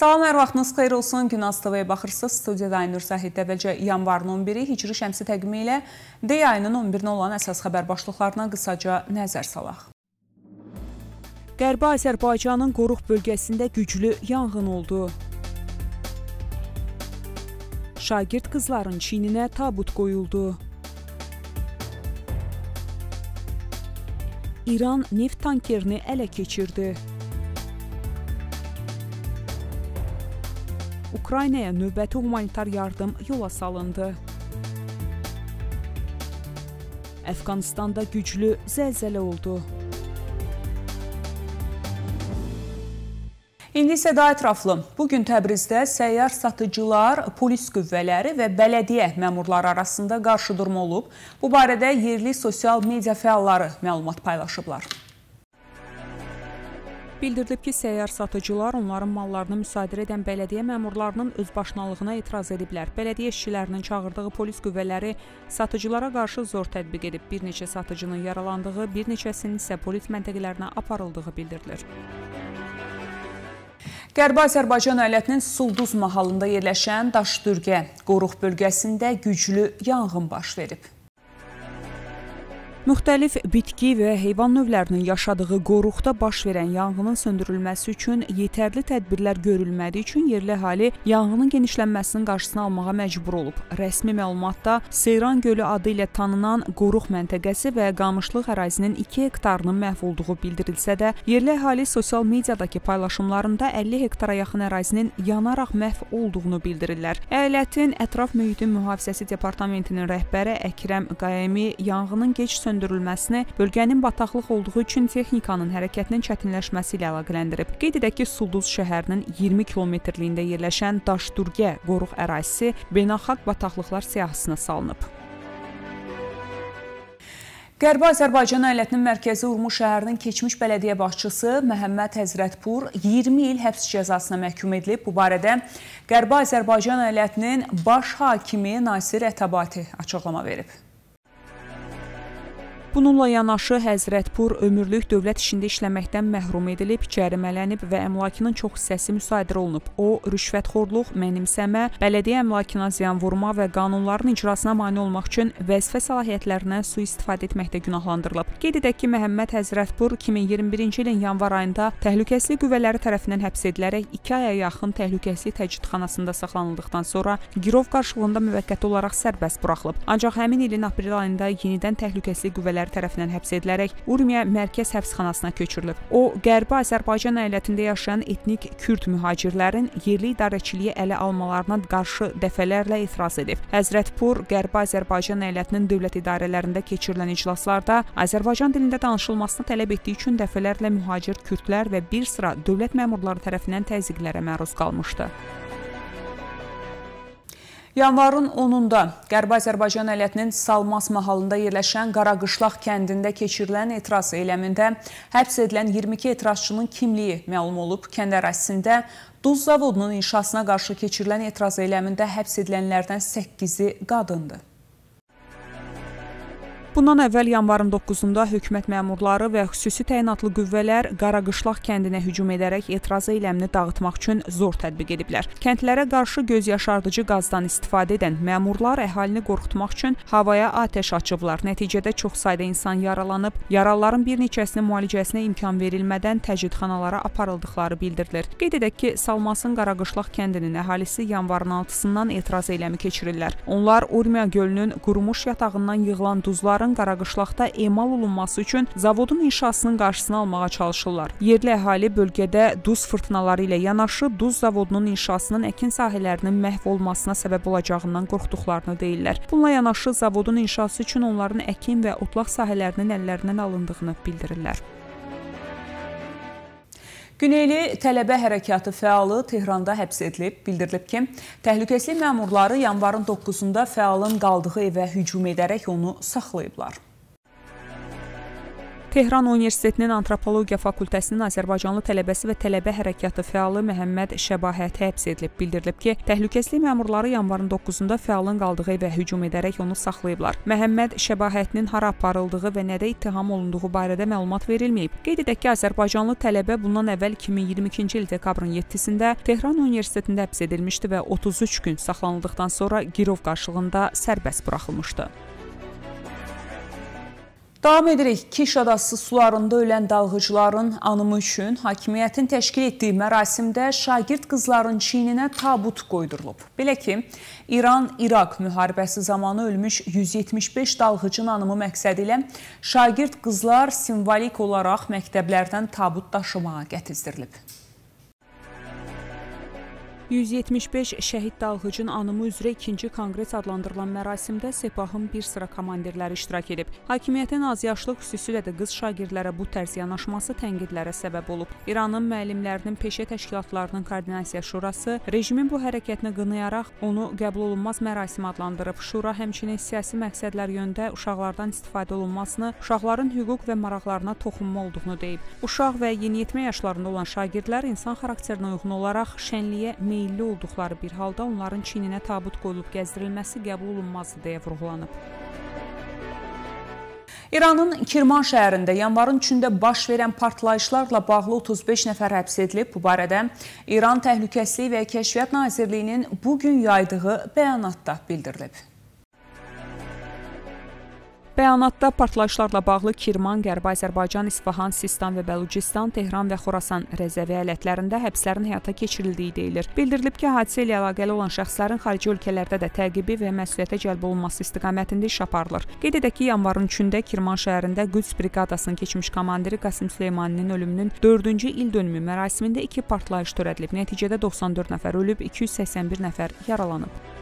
Salam, hər vaxtınız xeyir olsun. Günaz TV-yə baxırsınız. Studiyada Aynur Zahid Dəvəcə yanvarın 11-i Hicri şəmsi təqvimi ilə D ayının 11-nə olan əsas xəbər başlıqlarına qısaca nəzər salaq. Qərbi Azərbaycanın Qoruq bölgəsində güclü yanğın oldu. Şagird qızların çiyninə tabut qoyuldu. İran neft tankerini ələ keçirdi. Ukraynaya növbəti humanitar yardım yola salındı. Əfqanistanda güclü zəlzələ oldu. İndi isə daha ətraflı. Bu gün Təbrizdə səyyar satıcılar, polis qüvvələri və bələdiyyə məmurları arasında qarşıdurma olub. Bu barədə yerli sosial media fəalları məlumat paylaşıblar. Bildirilib ki, səyyar satıcılar onların mallarını müsadirə edən bələdiyyə məmurlarının özbaşınalığına etiraz ediblər. Bələdiyyə işçilərinin çağırdığı polis qüvvələri satıcılara qarşı zor tətbiq edib. Bir neçə satıcının yaralandığı, bir neçəsinin isə polis məntəqələrinə aparıldığı bildirilir. Qərbi Azərbaycan əyalətinin Sulduz mahalında yerləşən Daşdürgə qoruq bölgəsində güclü yanğın baş verib. Müxtəlif bitki və heyvan növlərinin yaşadığı qoruqda baş verən yanğının söndürülməsi üçün yetərli tədbirlər görülmədiyi üçün yerli əhali yanğının genişlənməsinin qarşısını almağa məcbur olub. Rəsmi məlumatda Seyran gölü adı ilə tanınan qoruq məntəqəsi və qamışlıq ərazinin 2 hektarının məhv olduğu bildirilsə də, yerli əhali sosial mediadakı paylaşımlarında 50 hektara yaxın ərazinin yanaraq məhv olduğunu bildirirlər. Əyalətin ətraf mühitin mühafizəsi departamentinin rəhbəri Əkrəm Qayemi yanğının gec söndürülməsini söndürülməsini bölgənin bataqlıq olduğu üçün texnikanın hərəkətinin çətinləşməsi ilə əlaqələndirib. Qeyd edək ki, Sulduz şəhərinin 20 kilometrliyində yerləşən Daşdurgə qoruq ərazisi beynəlxalq bataqlıqlar siyahısına salınıb. Qərbi Azərbaycan əyalətinin mərkəzi Urmuş şəhərinin keçmiş bələdiyyə başçısı Məhəmməd Həzrətpur 20 il həbs cəzasına məhkum edilib. Bu barədə Qərbi Azərbaycan əyalətinin baş hakimi Nasir Ətabati açıqlama verib. Bununla yanaşı Həzrətpur ömürlük dövlət işində işləməkdən məhrum edilib, cərimələnib və əmlakının çox hissəsi müsadirə olunub. O, rüşvətxorluq, mənimsəmə, bələdiyyə əmlakına ziyan vurma və qanunların icrasına mane olmaq üçün vəzifə səlahiyyətlərindən sui-istifadə etməkdə günahlandırılıb. Qeyd edək ki, Məhəmməd Həzrətpur 2021-ci ilin yanvar ayında təhlükəsizlik qüvvələri tərəfindən həbs edilərək 2 aya yaxın təhlükəsizlik təcridxanasında saxlanıldıqdan sonra girov qarşılığında müvəqqəti olaraq sərbəst buraxılıb. Ancaq həmin ilin aprel ayında yenidən təhlükəsizlik qüvvələri qüvvələri tərəfindən həbs edilərək Urmiya mərkəz həbsxanasına köçürülüb. O, Qərbi Azərbaycan əyalətində yaşayan etnik kürd mühacirlərin yerli idarəçiliyi ələ almalarına qarşı dəfələrlə etiraz edib. Həzrətpur Qərbi Azərbaycan əyalətinin dövlət idarələrində keçirilən iclaslarda Azərbaycan dilində danışılmasını tələb etdiyi üçün dəfələrlə mühacir kürdlər və bir sıra dövlət məmurları tərəfindən təzyiqlərə məruz qalmışdı. Yanvarın 10-da Qərbi Azərbaycan əyalətinin Salmas mahalında yerləşən Qaraqışlaq kəndində keçirilən etiraz eyləmində həbs edilən 22 etirazçının kimliyi məlum olub. Kənd ərazisində duz zavodunun inşasına qarşı keçirilən etiraz eyləmində həbs edilənlərdən 8-i qadındır. Bundan əvvəl yanvarın 9-da hökumət məmurları və xüsusi təyinatlı qüvvələr Qaraqışlaq kəndinə hücum edərək etiraz eyləmini dağıtmaq üçün zor tətbiq ediblər. Kəndlərə qarşı göz yaşardıcı qazdan istifadə edən məmurlar əhalini qorxutmaq üçün havaya atəş açıblar. Nəticədə çox sayda insan yaralanıb, yaralıların bir neçəsinin müalicəsinə imkan verilmədən təcridxanalara aparıldıqları bildirilir. Qeyd edək ki, Salmasın Qaraqışlaq kəndinin əhalisi yanvarın 6-sından etiraz eyləmi keçirirlər. Onlar Urmiya gölünün qurumuş yatağından yığılan duzlar məhsulların Qaraqışlaqda emal olunması üçün zavodun inşasının qarşısını almağa çalışırlar. Yerli əhali bölgədə duz fırtınaları ilə yanaşı duz zavodunun inşasının əkin sahələrinin məhv olmasına səbəb olacağından qorxduqlarını deyirlər. Bununla yanaşı zavodun inşası üçün onların əkin və otlaq sahələrinin əllərindən alındığını bildirirlər. Güneyli tələbə hərəkatı fəalı Tehranda həbs edilib. Bildirilib ki, təhlükəsizlik məmurları yanvarın 9-da fəalın qaldığı evə hücum edərək onu saxlayıblar. Tehran Universitetinin Antropologiya fakültəsinin Azərbaycanlı tələbəsi və tələbə hərəkatı fəalı Məhəmməd Şəbahət həbs edilib. Bildirilib ki, təhlükəsizlik məmurları yanvarın 9-da fəalın qaldığı evə hücum edərək onu saxlayıblar. Məhəmməd Şəbahətinin hara aparıldığı və nədə ittiham olunduğu barədə məlumat verilməyib. Qeyd edək ki, Azərbaycanlı tələbə bundan əvvəl 2022-ci il dekabrın 7-sində Tehran Universitetində həbs edilmişdi və 33 gün saxlanıldıqdan sonra girov qarşılığında sərbəst buraxılmışdı. Davam edirik. Kiş adası sularında ölən dalğıcıların anımı üçün hakimiyyətin təşkil etdiyi mərasimdə şagird qızların çiyninə tabut qoydurulub. Belə ki, İran-İraq müharibəsi zamanı ölmüş 175 dalğıcının anımı məqsədi ilə şagird qızlar simvolik olaraq məktəblərdən tabut daşımağa gətizdirilib. 175 şəhid dalğıcın anımı üzrə 2-ci konqres adlandırılan mərasimdə Sepahın bir sıra komandirləri iştirak edib. Hakimiyyətin azyaşlıq xüsusilə də qız şagirdlərə bu tərz yanaşması tənqidlərə səbəb olub. İranın müəllimlərinin peşə təşkilatlarının koordinasiya şurası rejimin bu hərəkətini qınayaraq onu qəbul olunmaz mərasim adlandırıb. Şura həmçinin siyasi məqsədlər yöndə uşaqlardan istifadə olunmasını, uşaqların hüquq və maraqlarına toxunma olduğunu deyib. Uşaq və yeniyetmə yaşlarında olan şagirdlər insan xarakterinə uyğun olaraq şənliyə meyilli meyilli olduqları bir halda onların çiyninə tabut qoyulub gəzdirilməsi qəbul olunmazdır deyə vurğulanıb. İranın Kirman şəhərində yanvarın 3-də baş verən partlayışlarla bağlı 35 nəfər həbs edilib. Bu barədə İran Təhlükəsizlik və Kəşfiyyat Nazirliyinin bu gün yaydığı bəyanatda bildirilib. Bəyanatda partlayışlarla bağlı Kirman, Qərbi Azərbaycan, İsfahan, Sistan və Bəlucistan, Tehran və Xorasan Rəzəvi əyalətlərində həbslərin həyata keçirildiyi deyilir. Bildirilib ki, hadisə ilə əlaqəli olan şəxslərin xarici ölkələrdə də təqibi və məsuliyyətə cəlb olunması istiqamətində iş aparılır. Qeyd edək ki, yanvarın 3-də Kirman şəhərində Qüds briqadasının keçmiş komandiri Qasım Süleymaninin ölümünün 4-cü il dönümü mərasimində iki partlayış törədilib. Nəticədə 94 nəfər ölüb, 281 nəfər yaralanıb.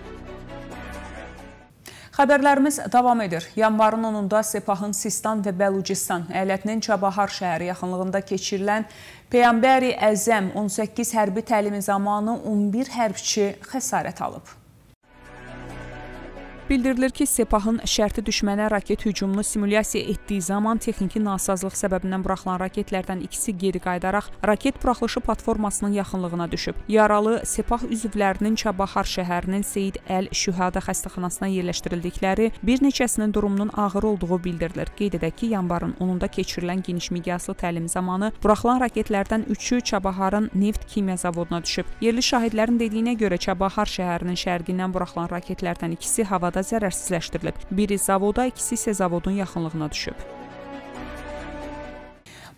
Xəbərlərimiz davam edir. Yanvarın 10-da Sepahın Sistan və Bəlucistan əyalətinin Çabahar şəhəri yaxınlığında keçirilən Peyğəmbəri Əzəm 18 hərbi təlimi zamanı 11 hərbçi xəsarət alıb. Bildirilir ki, Sepahın şərti düşmənə raket hücumunu simulyasiya etdiyi zaman texniki nasazlıq səbəbindən buraxılan raketlərdən ikisi geri qayıdaraq raket buraxılışı platformasının yaxınlığına düşüb. Yaralı Sepah üzvlərinin Çabahar şəhərinin Seyid Əl Şühada xəstəxanasına yerləşdirildikləri, bir neçəsinin durumunun ağır olduğu bildirilir. Qeyd edək ki, yanvarın 10-da keçirilən geniş miqyaslı təlim zamanı buraxılan raketlərdən 3-ü Çabaharın neft kimya zavoduna düşüb. Yerli şahidlərin dediyinə görə Çabahar şəhərinin şərqindən buraxılan raketlərdən ikisi havada havada zərərsizləşdirilib. Biri zavoda, ikisi isə zavodun yaxınlığına düşüb.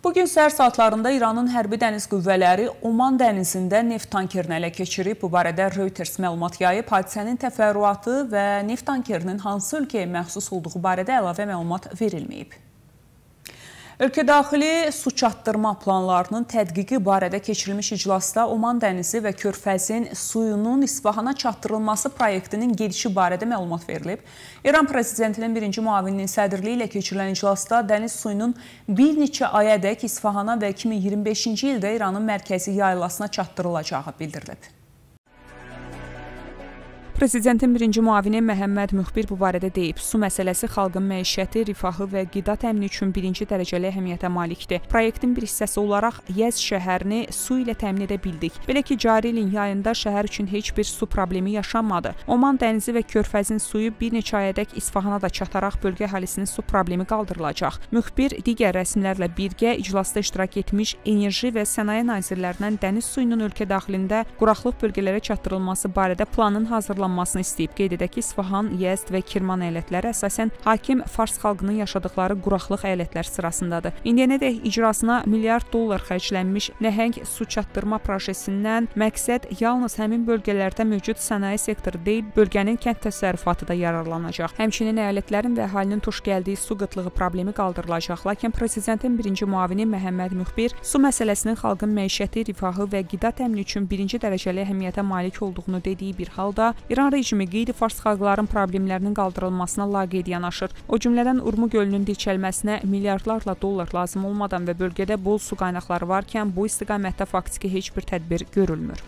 Bugün səhər saatlarında İranın hərbi dəniz qüvvələri Oman dənizində neft tankerini ələ keçirib. Bu barədə Reuters məlumat yayıb. Hadisənin təfərrüatı və neft tankerinin hansı ölkəyə məxsus olduğu barədə əlavə məlumat verilməyib. Ölkə daxili su çatdırma planlarının tədqiqi barədə keçirilmiş iclasda Oman dənizi və Körfəzin suyunun İsfahana çatdırılması proyektinin gedişi barədə məlumat verilib. İran prezidentinin birinci müavininin sədrliyi ilə keçirilən iclasda dəniz suyunun bir neçə ayədək İsfahana və 2025-ci ildə İranın mərkəzi yaylasına çatdırılacağı bildirilib. Prezidentin birinci müavini Məhəmməd Müxbir bu barədə deyib. Su məsələsi xalqın məişəti, rifahı və qida təmini üçün birinci dərəcəli əhəmiyyətə malikdir. Proyektin bir hissəsi olaraq Yəz şəhərini su ilə təmin edə bildik. Belə ki, cari ilin yayında şəhər üçün heç bir su problemi yaşanmadı. Oman dənizi və Körfəzin suyu bir neçə ayədək İsfahana da çataraq bölgə əhalisinin su problemi qaldırılacaq. Müxbir digər rəsmilərlə birgə iclasda iştirak etmiş enerji və sənaye nazirlərindən dəniz suyunun ölkə daxilində quraqlıq bölgələrə çatdırılması barədə planın hazırlanması sağlanmasını istəyib. Qeyd edək ki, İsfahan, Yezd və Kirman əyalətləri əsasən hakim fars xalqının yaşadıkları quraqlıq əyalətlər sırasındadır. İndiyənədək icrasına milyard dollar xərclənmiş nəhəng su çatdırma prosesindən məqsəd yalnız həmin bölgələrdə mövcud sənaye sektoru deyil, bölgənin kənd təsərrüfatı da yararlanacaq. Həmçinin əyalətlərin və əhalinin tuş gəldiyi su qıtlığı problemi qaldırılacaq. Lakin prezidentin birinci müavini Məhəmməd Müxbir su məsələsinin xalqın məişəti, rifahı və qida təmini üçün birinci dərəcəli əhəmiyyətə malik olduğunu dediyi bir halda İran İran rejimi qeyri-fars xalqların problemlərinin qaldırılmasına laqeyd yanaşır. O cümlədən Urmu gölünün dirçəlməsinə milyardlarla dollar lazım olmadan və bölgədə bol su qaynaqları varkən bu istiqamətdə faktiki heç bir tədbir görülmür.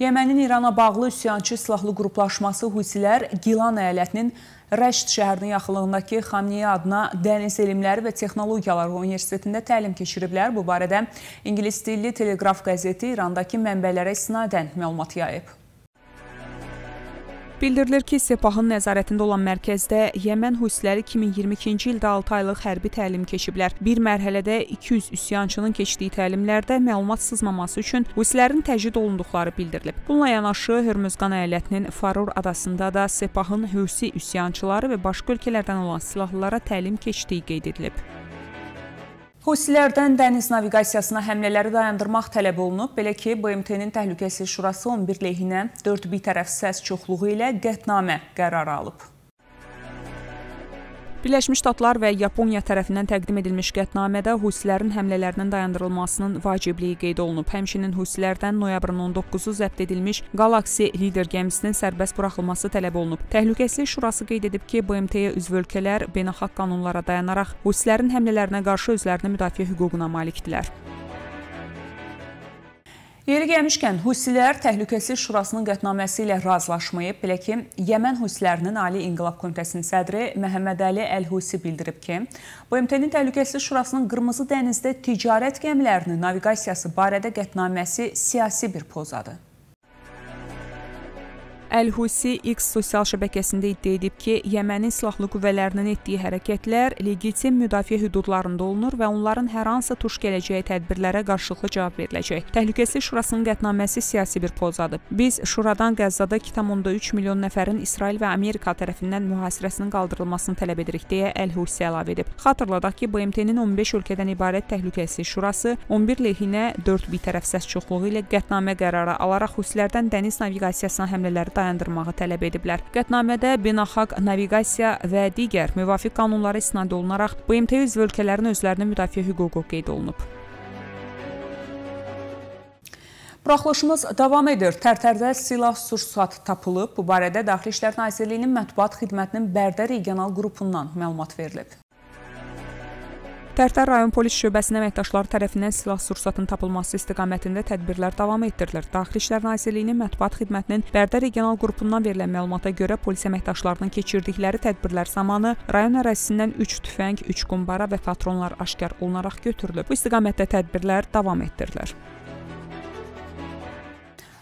Yemənin İrana bağlı üsyançı silahlı qruplaşması Husilər Gilan əyalətinin Rəşd şəhərinin yaxınlığındakı Xamniyə adına Dəniz Elmləri və Texnologiyalar Universitetində təlim keçiriblər. Bu barədə İngilis dilli Teleqraf qəzeti İrandakı mənbələrə istinadən məlumat yayıb. Bildirilir ki, Sepahın nəzarətində olan mərkəzdə Yəmən husiləri 2022-ci ildə 6 aylıq hərbi təlim keçiblər. Bir mərhələdə 200 üsyançının keçdiyi təlimlərdə məlumat sızmaması üçün husilərin təcrid olunduqları bildirilib. Bununla yanaşı Hörmüzqan əyalətinin Farur adasında da Sepahın Hüsi üsyançıları və başqa ölkələrdən olan silahlılara təlim keçdiyi qeyd edilib. Husilərdən dəniz naviqasiyasına həmlələri dayandırmaq tələb olunub. Belə ki, BMT-nin Təhlükəsizlik Şurası 11 lehinə 4 bir tərəf səs çoxluğu ilə qətnamə qərarı alıb. Birləşmiş Ştatlar və Yaponiya tərəfindən təqdim edilmiş qətnamədə husilərin həmlələrinin dayandırılmasının vacibliyi qeyd olunub. Həmçinin husilərdən noyabrın 19-u zəbt edilmiş Galaxy Leader gəmisinin sərbəst buraxılması tələb olunub. Təhlükəsizlik Şurası qeyd edib ki, BMT-yə üzv ölkələr beynəlxalq qanunlara dayanaraq husilərin həmlələrinə qarşı özlərini müdafiə hüququna malikdirlər. Yeri gəlmişkən, Husilər Təhlükəsizlik Şurasının qətnaməsi ilə razılaşmayıb. Belə ki, Yəmən Husilərinin Ali İnqilab Komitəsinin sədri Məhəmməd Əli Əl-Husi bildirib ki, BMT-nin Təhlükəsizlik Şurasının Qırmızı dənizdə ticarət gəmilərinin naviqasiyası barədə qətnaməsi siyasi bir pozadır. Əl-Husi X sosial şəbəkəsində iddia edib ki, Yəmənin silahlı qüvvələrinin etdiyi hərəkətlər legitim müdafiə hüdudlarında olunur və onların hər hansı tuş gələcəyi tədbirlərə qarşılıqlı cavab veriləcək. Təhlükəsizlik Şurasının qətnaməsi siyasi bir pozadır. Biz Şuradan Qəzzada 2,3 milyon nəfərin İsrail və Amerika tərəfindən mühasirəsinin qaldırılmasını tələb edirik deyə Əl-Husi əlavə edib. Xatırladaq ki, BMT-nin 15 ölkədən ibarət Təhlükəsizlik Şurası 11 lehinə 4 bitərəf səs çoxluğu ilə qətnamə qərarı alaraq Husilərdən dəniz naviqasiyasına dayandırıb dayandırmağı tələb ediblər. Qətnamədə beynəlxalq naviqasiya və digər müvafiq qanunlara isnad olunaraq BMT üzv ölkələrin özlərinin müdafiə hüququ qeyd olunub. Buraxılışımız davam edir. Tərtərdə silah sursat tapılıb. Bu barədə Daxili İşlər Nazirliyinin mətbuat xidmətinin Bərdə regional qrupundan məlumat verilib. Tərtər rayon polis şöbəsinin əməkdaşları tərəfindən silah sursatın tapılması istiqamətində tədbirlər davam etdirilir. Daxili İşlər Nazirliyinin mətbuat xidmətinin Bərdə regional qrupundan verilən məlumata görə polis əməkdaşlarının keçirdikləri tədbirlər zamanı rayon ərazisindən 3 tüfəng, 3 qumbara və patronlar aşkar olunaraq götürülüb. Bu istiqamətdə tədbirlər davam etdirilir.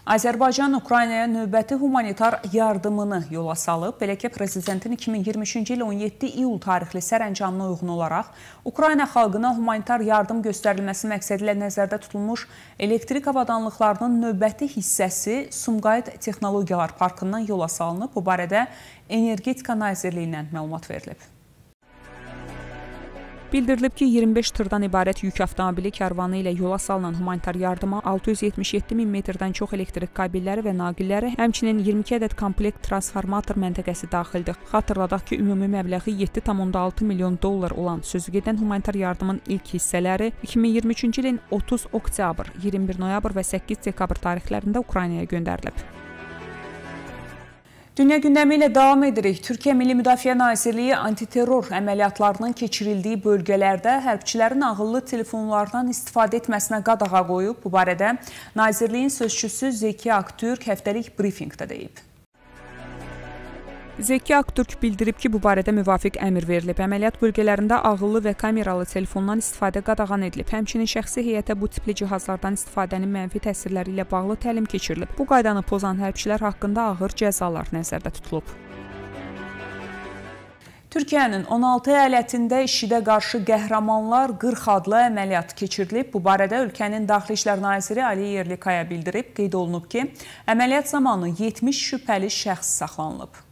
Azərbaycan Ukraynaya növbəti humanitar yardımını yola salıb. Belə ki, prezidentin 2023-cü il 17 iyul tarixli sərəncamına uyğun olaraq Ukrayna xalqına humanitar yardım göstərilməsi məqsədi ilə nəzərdə tutulmuş elektrik avadanlıqlarının növbəti hissəsi Sumqayıt Texnologiyalar Parkından yola salınıb. Bu barədə Energetika Nazirliyindən məlumat verilib. Bildirilib ki, 25 tırdan ibarət yük avtomobili karvanı ilə yola salınan humanitar yardıma 677 min metrdən çox elektrik kabelləri və naqilləri, həmçinin 22 ədəd komplekt transformator məntəqəsi daxildir. Xatırladaq ki, ümumi məbləği 7,6 milyon dollar olan sözügedən humanitar yardımın ilk hissələri 2023-cü ilin 30 oktyabr, 21 noyabr və 8 dekabr tarixlərində Ukraynaya göndərilib. Dünya gündəmi ilə davam edirik. Türkiyə Milli Müdafiə Nazirliyi antiterror əməliyyatlarının keçirildiyi bölgələrdə hərbçilərin ağıllı telefonlardan istifadə etməsinə qadağa qoyub. Bu barədə Nazirliyin sözçüsü Zeki Aktürk həftəlik brifinqdə deyib. Zeki Aktürk bildirib ki, bu barədə müvafiq əmr verilib. Əməliyyat bölgələrində ağıllı və kameralı telefondan istifadə qadağan edilib. Həmçinin şəxsi heyətə bu tipli cihazlardan istifadənin mənfi təsirləri ilə bağlı təlim keçirilib. Bu qaydanı pozan hərbçilər haqqında ağır cəzalar nəzərdə tutulub. Türkiyənin 16 əyalətində işidə qarşı qəhrəmanlar 40 adlı əməliyyat keçirilib. Bu barədə ölkənin Daxili İşlər Naziri Ali Yerlikaya bildirib. Qeyd olunub ki, əməliyyat zamanı 70 şübhəli şəxs saxlanılıb.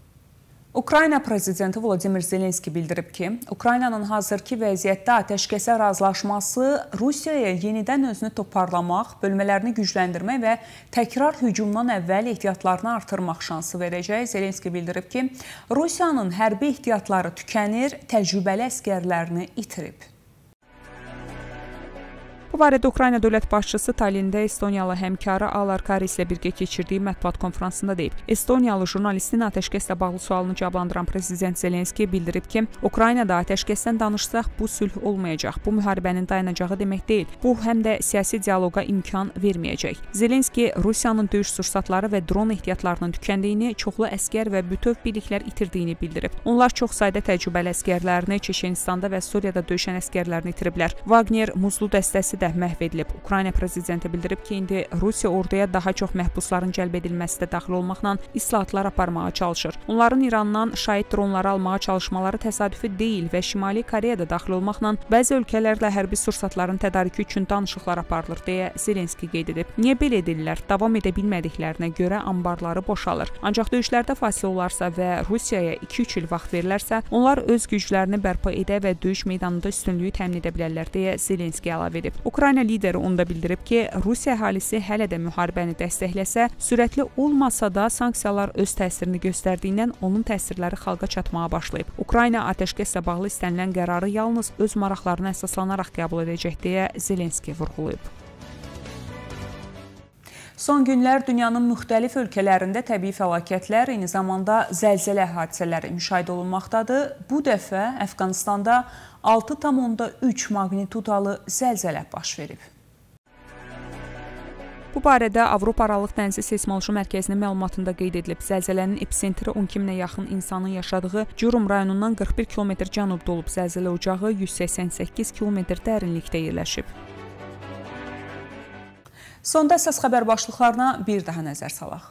Ukrayna prezidenti Vladimir Zelenski bildirib ki, Ukraynanın hazırki vəziyyətdə atəşkəsə razılaşması Rusiyaya yenidən özünü toparlamaq, bölmələrini gücləndirmək və təkrar hücumdan əvvəl ehtiyatlarını artırmaq şansı verəcək. Zelenski bildirib ki, Rusiyanın hərbi ehtiyatları tükənir, təcrübəli əskərlərini itirib. Bu barədə Ukrayna dövlət başçısı Tallində Estoniyalı həmkarı Alar Karis ilə birgə keçirdiyi mətbuat konfransında deyib. Estoniyalı jurnalistin atəşkəslə bağlı sualını cavablandıran prezident Zelenski bildirib ki, Ukraynada atəşkəsdən danışsaq bu sülh olmayacaq. Bu müharibənin dayanacağı demək deyil. Bu həm də siyasi dialoqa imkan verməyəcək. Zelenski Rusiyanın döyüş sursatları və dron ehtiyatlarının tükəndiyini, çoxlu əskər və bütöv birliklər itirdiyini bildirib. Onlar çox sayda təcrübəli əskərlərini Çeçenistanda və Suriyada döyüşən əskərlərini itiriblər. Wagner muzlu dəstəsi də məhv edilib. Ukrayna prezidenti bildirib ki, indi Rusiya orduya daha çox məhbusların cəlb edilməsi də daxil olmaqla islahatlar aparmağa çalışır. Onların İrandan şahid dronları almağa çalışmaları təsadüfi deyil və Şimali Koreya da daxil olmaqla bəzi ölkələrlə hərbi sursatların tədarükü üçün danışıqlar aparılır deyə Zelenski qeyd edib. Niyə belə edirlər? Davam edə bilmədiklərinə görə anbarları boşalır. Ancaq döyüşlərdə fasilə olarsa və Rusiyaya 2-3 il vaxt verilərsə, onlar öz güclərini bərpa edə və döyüş meydanında üstünlüyü təmin edə bilərlər deyə Zelenski əlavə edib. Ukrayna lideri onda bildirib ki, Rusiya əhalisi hələ də müharibəni dəstəkləsə, sürətli olmasa da sanksiyalar öz təsirini göstərdiyindən onun təsirləri xalqa çatmağa başlayıb. Ukrayna atəşkəslə bağlı istənilən qərarı yalnız öz maraqlarına əsaslanaraq qəbul edəcək deyə Zelenski vurğulayıb. Son günlər dünyanın müxtəlif ölkələrində təbii fəlakətlər, eyni zamanda zəlzələ hadisələri müşahidə olunmaqdadır. Bu dəfə Əfqanistanda 6,3 maqnitudalı zəlzələ baş verib. Bu barədə Avropa Aralıq Dənizi Seysmoloji Mərkəzinin məlumatında qeyd edilib. Zəlzələnin epitsentri 12 minə yaxın insanın yaşadığı Curum rayonundan 41 km cənubda olub. Zəlzələ ocağı 188 km dərinlikdə yerləşib. Sonda əsas xəbər başlıqlarına bir daha nəzər salaq.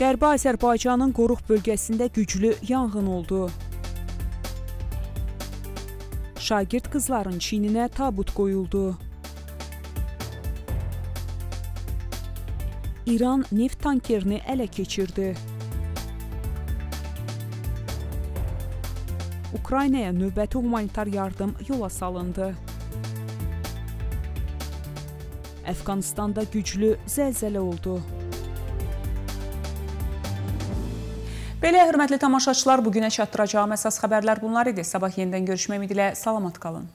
Qərbi Azərbaycanın Qoruq bölgəsində güclü yanğın oldu. Şagird qızların çiyninə tabut qoyuldu. İran neft tankerini ələ keçirdi. Ukraynaya növbəti humanitar yardım yola salındı. Əfqanistanda güclü zəlzələ oldu. Belə hörmətli tamaşaçılar, bu günə çatdıracağım əsas xəbərlər bunlar idi. Sabah yenidən görüşmək ümidi ilə salamat qalın.